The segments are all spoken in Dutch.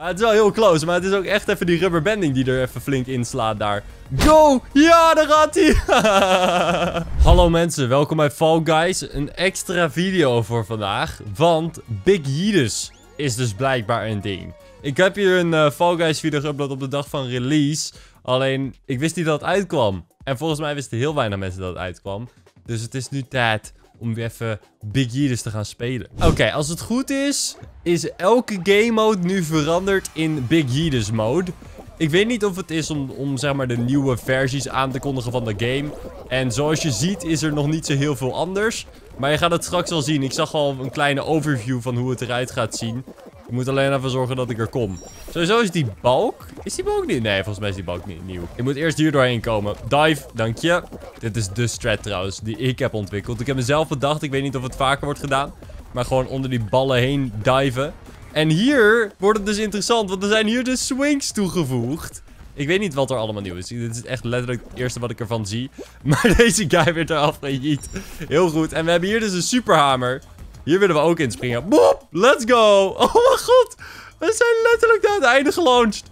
Ah, het is wel heel close, maar het is ook echt even die rubberbanding die er even flink inslaat daar. Go! Ja, daar gaat hij! Hallo mensen, welkom bij Fall Guys. Een extra video voor vandaag, want Big Yidus is dus blijkbaar een ding. Ik heb hier een uh, Fall Guys video geüpload op de dag van release. Alleen, ik wist niet dat het uitkwam. En volgens mij wisten heel weinig mensen dat het uitkwam. Dus het is nu tijd om weer even Big Years te gaan spelen. Oké, als het goed is, is elke game mode nu veranderd in Big Years mode. Ik weet niet of het is om, om zeg maar de nieuwe versies aan te kondigen van de game. En zoals je ziet is er nog niet zo heel veel anders. Maar je gaat het straks wel zien. Ik zag al een kleine overview van hoe het eruit gaat zien. Ik moet alleen even zorgen dat ik er kom. Sowieso is die balk... Is die balk niet? Nee, volgens mij is die balk niet nieuw. Ik moet eerst hier doorheen komen. Dive, dank je. Dit is de strat trouwens, die ik heb ontwikkeld. Ik heb mezelf bedacht. Ik weet niet of het vaker wordt gedaan. Maar gewoon onder die ballen heen diven. En hier wordt het dus interessant, want er zijn hier de swings toegevoegd. Ik weet niet wat er allemaal nieuw is. Dit is echt letterlijk het eerste wat ik ervan zie. Maar deze guy werd eraf gejiet. Heel goed. En we hebben hier dus een superhamer. Hier willen we ook inspringen. Boop! Let's go! Oh mijn god! We zijn letterlijk naar het einde gelaunched.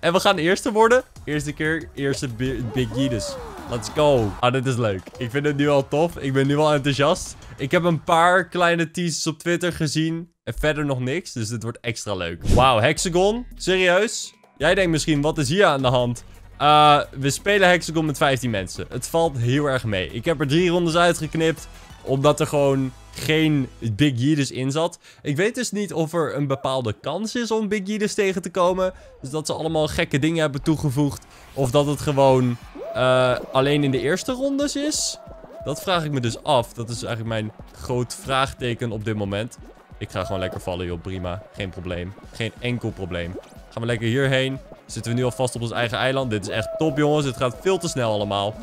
En we gaan de eerste worden. Eerste keer, eerste Big Yeetus. Let's go. Ah, dit is leuk. Ik vind het nu al tof. Ik ben nu al enthousiast. Ik heb een paar kleine teasers op Twitter gezien. En verder nog niks. Dus dit wordt extra leuk. Wauw, Hexagon. Serieus? Jij denkt misschien, wat is hier aan de hand? Uh, we spelen Hexagon met 15 mensen. Het valt heel erg mee. Ik heb er drie rondes uitgeknipt. Omdat er gewoon geen Big Yeedus in zat. Ik weet dus niet of er een bepaalde kans is om Big Yeedus tegen te komen. Dus dat ze allemaal gekke dingen hebben toegevoegd. Of dat het gewoon uh, alleen in de eerste rondes is. Dat vraag ik me dus af. Dat is eigenlijk mijn groot vraagteken op dit moment. Ik ga gewoon lekker vallen, joh. Prima. Geen probleem. Geen enkel probleem. Gaan we lekker hierheen. Zitten we nu al vast op ons eigen eiland. Dit is echt top, jongens. Het gaat veel te snel allemaal.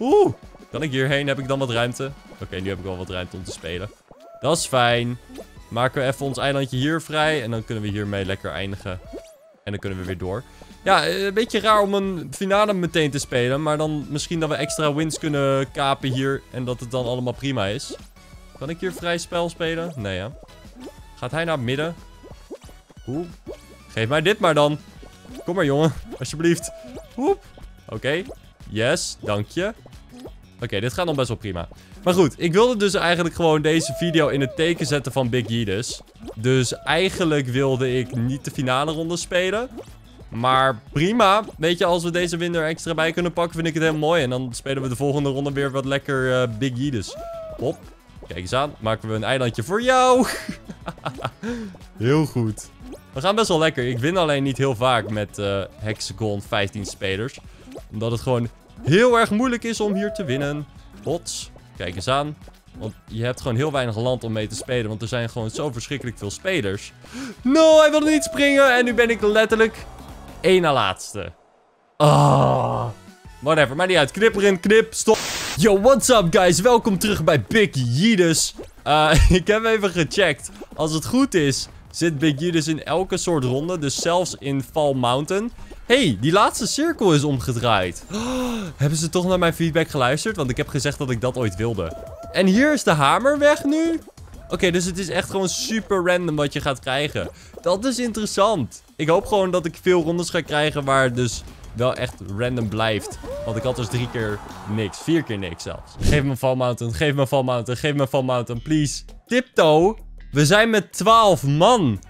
Oeh. Kan ik hierheen? Heb ik dan wat ruimte? Oké, nu heb ik wel wat ruimte om te spelen. Dat is fijn. Maken we even ons eilandje hier vrij. En dan kunnen we hiermee lekker eindigen. En dan kunnen we weer door. Ja, eh, een beetje raar om een finale meteen te spelen. Maar dan misschien dat we extra wins kunnen kapen hier. En dat het dan allemaal prima is. Kan ik hier vrij spel spelen? Nee, ja. Gaat hij naar midden? Oeh. Geef mij dit maar dan. Kom maar, jongen. Alsjeblieft. Oké. Yes, dank je. Oké, dit gaat nog best wel prima. Maar goed, ik wilde dus eigenlijk gewoon deze video in het teken zetten van Big Yeedus. Dus eigenlijk wilde ik niet de finale ronde spelen. Maar prima. Weet je, als we deze winner extra bij kunnen pakken, vind ik het heel mooi. En dan spelen we de volgende ronde weer wat lekker uh, Big Yeedus. Hop. Kijk eens aan. Maken we een eilandje voor jou. heel goed. We gaan best wel lekker. Ik win alleen niet heel vaak met uh, Hexagon 15 spelers. Omdat het gewoon heel erg moeilijk is om hier te winnen. Bots. Kijk eens aan. Want je hebt gewoon heel weinig land om mee te spelen. Want er zijn gewoon zo verschrikkelijk veel spelers. No, hij wilde niet springen. En nu ben ik letterlijk één na laatste. Ah. Whatever, maar niet uit. Knip erin, knip, stop. Yo, what's up guys? Welkom terug bij Big Yeedus. Uh, ik heb even gecheckt. Als het goed is, zit Big Yeedus in elke soort ronde. Dus zelfs in Fall Mountain hey, die laatste cirkel is omgedraaid. hebben ze toch naar mijn feedback geluisterd? Want ik heb gezegd dat ik dat ooit wilde. En hier is de hamer weg nu? Oké, dus het is echt gewoon super random wat je gaat krijgen. Dat is interessant. Ik hoop gewoon dat ik veel rondes ga krijgen waar het dus wel echt random blijft. Want ik had dus drie keer niks. Vier keer niks zelfs. Geef me een fall mountain. Geef me een fall mountain. Geef me een fall mountain. Please. Tiptoe. We zijn met 12 man.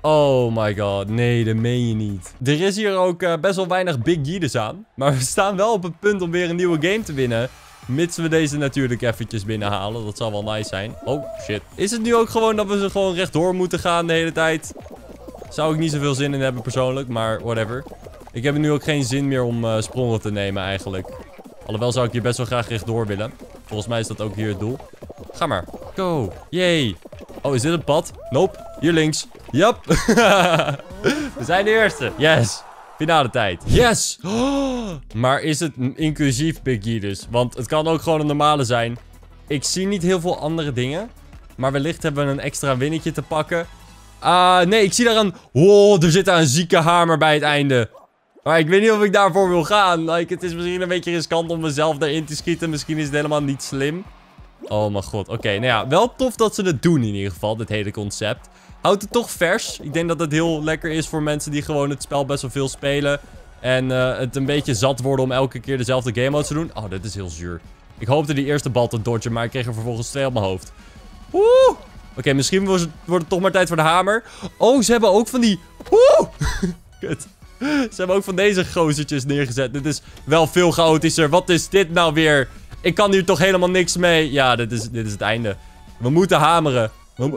Oh my god, nee, dat meen je niet. Er is hier ook uh, best wel weinig Big Yeeders aan. Maar we staan wel op het punt om weer een nieuwe game te winnen. Mits we deze natuurlijk eventjes binnenhalen. Dat zal wel nice zijn. Oh, shit. Is het nu ook gewoon dat we ze gewoon rechtdoor moeten gaan de hele tijd? Zou ik niet zoveel zin in hebben persoonlijk, maar whatever. Ik heb nu ook geen zin meer om uh, sprongen te nemen eigenlijk. Alhoewel zou ik hier best wel graag rechtdoor willen. Volgens mij is dat ook hier het doel. Ga maar. Go. Yay. Oh, is dit een pad? Nope. Hier links. Yep. We zijn de eerste. Yes. Finale tijd. Yes. Maar is het inclusief Big dus? Want het kan ook gewoon een normale zijn. Ik zie niet heel veel andere dingen. Maar wellicht hebben we een extra winnetje te pakken. Ah, nee, ik zie daar een... Oh, er zit daar een zieke hamer bij het einde. Maar ik weet niet of ik daarvoor wil gaan. Like, het is misschien een beetje riskant om mezelf daarin te schieten. Misschien is het helemaal niet slim. Oh mijn god. Oké, nou ja. Wel tof dat ze het doen in ieder geval. Dit hele concept. houdt het toch vers. Ik denk dat het heel lekker is voor mensen die gewoon het spel best wel veel spelen. En uh, het een beetje zat worden om elke keer dezelfde game mode te doen. Oh, dit is heel zuur. Ik hoopte die eerste bal te dodgen, maar ik kreeg er vervolgens twee op mijn hoofd. Oeh! Oké, misschien wordt het toch maar tijd voor de hamer. Oh, ze hebben ook van die... Oeh! Kut. Ze hebben ook van deze gozertjes neergezet. Dit is wel veel chaotischer. Wat is dit nou weer? Ik kan hier toch helemaal niks mee. Ja, dit is, dit is het einde. We moeten hameren.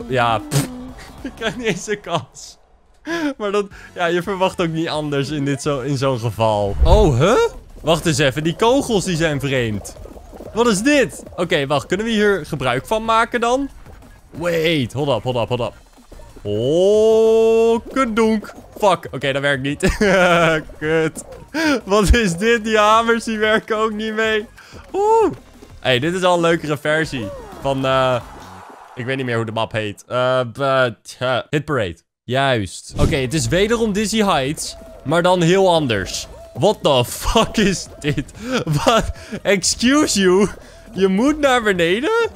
ja, ik krijg niet eens een kans. Maar dat, ja, je verwacht ook niet anders in, dit zo, in zo'n geval. Oh, huh? Wacht eens even, die kogels die zijn vreemd. Wat is dit? Oké, wacht, kunnen we hier gebruik van maken dan? Wait, hold up, hold up, hold up. Oh, kudonk. Fuck, oké, dat werkt niet. Kut. Wat is dit? Die hamers, die werken ook niet mee. Oeh. hey, dit is al een leukere versie van, eh... ik weet niet meer hoe de map heet. Uh, but, uh, Hit Parade. Juist. Oké, het is wederom Dizzy Heights, maar dan heel anders. What the fuck is dit? Wat? Excuse you? Je moet naar beneden?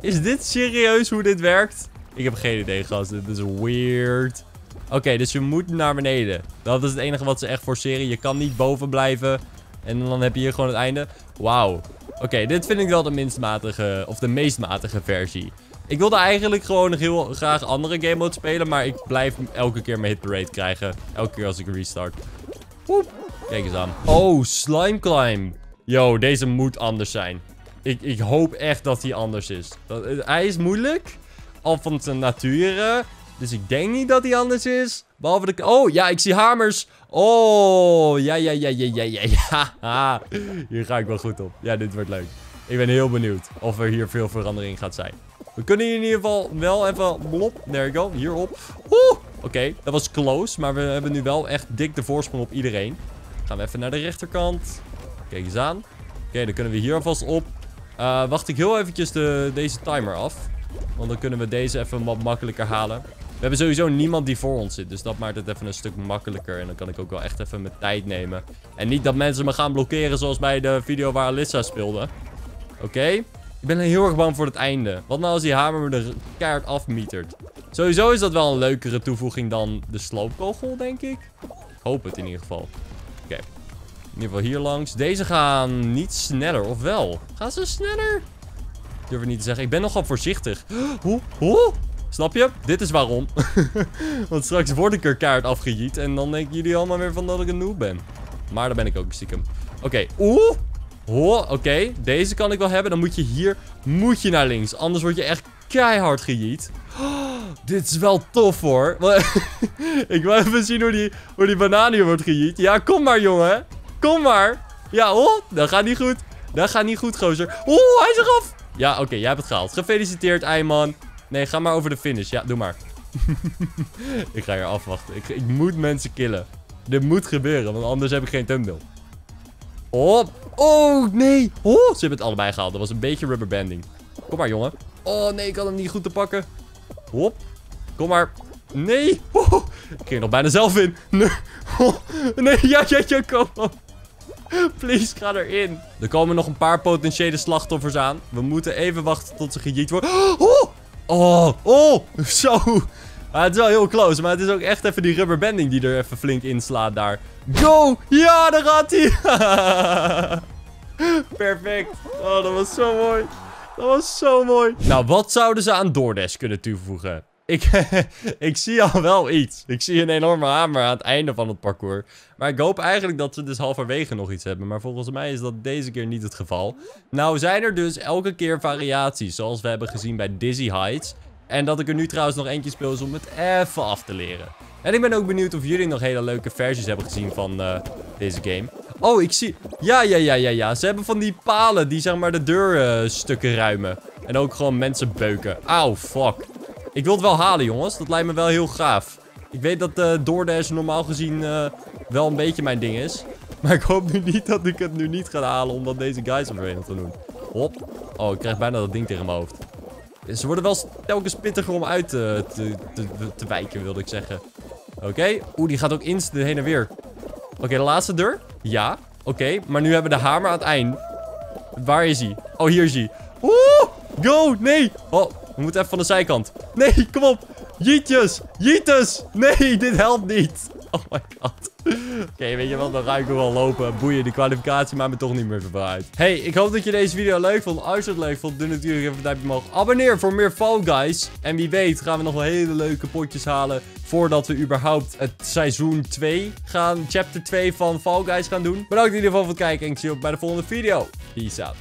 Is dit serieus hoe dit werkt? Ik heb geen idee, gast. Dit is weird. Oké, dus je moet naar beneden. Dat is het enige wat ze echt forceren. Je kan niet boven blijven. En dan heb je hier gewoon het einde. Wauw. Oké, dit vind ik wel de minst matige, of de meest matige versie. Ik wilde eigenlijk gewoon heel graag andere game mode spelen. Maar ik blijf elke keer mijn hit parade krijgen. Elke keer als ik restart. Woep. Kijk eens aan. Oh, slime climb. Yo, deze moet anders zijn. Ik, ik hoop echt dat hij anders is. Dat, hij is moeilijk. Al van zijn nature. Dus ik denk niet dat hij anders is. Behalve de... Oh, ja, ik zie hamers. Oh, ja, ja, ja, ja, ja, ja, ja. Hier ga ik wel goed op. Ja, dit wordt leuk. Ik ben heel benieuwd of er hier veel verandering gaat zijn. We kunnen hier in ieder geval wel even... Blop, there you go. Hierop. Oeh, oké. dat was close. Maar we hebben nu wel echt dik de voorsprong op iedereen. Gaan we even naar de rechterkant. Kijk eens aan. Oké, dan kunnen we hier alvast op. Uh, wacht ik heel eventjes de, deze timer af. Want dan kunnen we deze even wat makkelijker halen. We hebben sowieso niemand die voor ons zit. Dus dat maakt het even een stuk makkelijker. En dan kan ik ook wel echt even mijn tijd nemen. En niet dat mensen me gaan blokkeren zoals bij de video waar Alyssa speelde. Oké. Ik ben heel erg bang voor het einde. Wat nou als die hamer me de kaart afmietert? Sowieso is dat wel een leukere toevoeging dan de sloopkogel, denk ik. Hoop het in ieder geval. Oké. In ieder geval hier langs. Deze gaan niet sneller, of wel? Gaan ze sneller? Ik durf het niet te zeggen. Ik ben nogal voorzichtig. Hoe? Hoe? Snap je? Dit is waarom. Want straks word ik er kaart afgejiet. En dan denken jullie allemaal weer van dat ik een noob ben. Maar daar ben ik ook stiekem. Oké. Oeh. Oh, oké. Deze kan ik wel hebben. Dan moet je hier moet je naar links. Anders word je echt keihard gejiet. dit is wel tof hoor. ik wil even zien hoe die, hoe die banaan hier wordt gejiet. Ja, kom maar jongen. Kom maar. Ja, oh. Dat gaat niet goed. Dat gaat niet goed, gozer. Oeh, hij is eraf. Ja, oké. jij hebt het gehaald. Gefeliciteerd, Eyman. Nee, ga maar over de finish. Ja, doe maar. ik ga hier afwachten. Ik, ik moet mensen killen. Dit moet gebeuren, want anders heb ik geen thumbnail. Oh, oh nee. Oh, ze hebben het allebei gehaald. Dat was een beetje rubberbanding. Kom maar, jongen. Oh nee, ik had hem niet goed te pakken. Hop. Kom maar. Nee. Oh, ik ging er nog bijna zelf in. Nee. Oh, nee, ja, ja, ja, kom op. Please, ga erin. Er komen nog een paar potentiële slachtoffers aan. We moeten even wachten tot ze gejiet worden. Oh, oh, oh. Zo. het is wel heel close, maar het is ook echt even die rubberbanding die er even flink inslaat daar. Go! Ja, daar gaat hij! Perfect. Oh, dat was zo mooi. Dat was zo mooi. Nou, wat zouden ze aan DoorDash kunnen toevoegen? Ik, ik zie al wel iets. Ik zie een enorme hamer aan het einde van het parcours. Maar ik hoop eigenlijk dat ze dus halverwege nog iets hebben. Maar volgens mij is dat deze keer niet het geval. Nou zijn er dus elke keer variaties. Zoals we hebben gezien bij Dizzy Heights. En dat ik er nu trouwens nog eentje speel is om het even af te leren. En ik ben ook benieuwd of jullie nog hele leuke versies hebben gezien van uh, deze game. Oh, ik zie... Ja, ja, ja, ja, ja. Ze hebben van die palen die zeg maar de deurstukken uh, ruimen. En ook gewoon mensen beuken. Auw, fuck. Ik wil het wel halen, jongens. Dat lijkt me wel heel gaaf. Ik weet dat uh, DoorDash normaal gezien uh, wel een beetje mijn ding is. Maar ik hoop nu niet dat ik het nu niet ga halen omdat deze guys er weer te doen. Hop. Oh, ik krijg bijna dat ding tegen mijn hoofd. Ze worden wel telkens pittiger om uit te, te, te, te wijken, wilde ik zeggen. Oké. Oeh, die gaat ook instant heen en weer. Oké, de laatste deur. Ja. Oké, maar nu hebben we de hamer aan het eind. Waar is hij? Oh, hier is hij. Oeh, go. Nee. Oh, we moeten even van de zijkant. Nee, kom op. Jeetjes. Jeetes. Nee, dit helpt niet. Oh my god. Oké, weet je wat, dan ga ik wel lopen. Boeien, de kwalificatie maakt me toch niet meer uit. Hey, ik hoop dat je deze video leuk vond. Als je het leuk vond, doe natuurlijk even een duimpje omhoog. Abonneer voor meer Fall Guys. En wie weet gaan we nog wel hele leuke potjes halen... voordat we überhaupt het seizoen 2 gaan... chapter 2 van Fall Guys gaan doen. Bedankt in ieder geval voor het kijken en ik zie je op bij de volgende video. Peace out.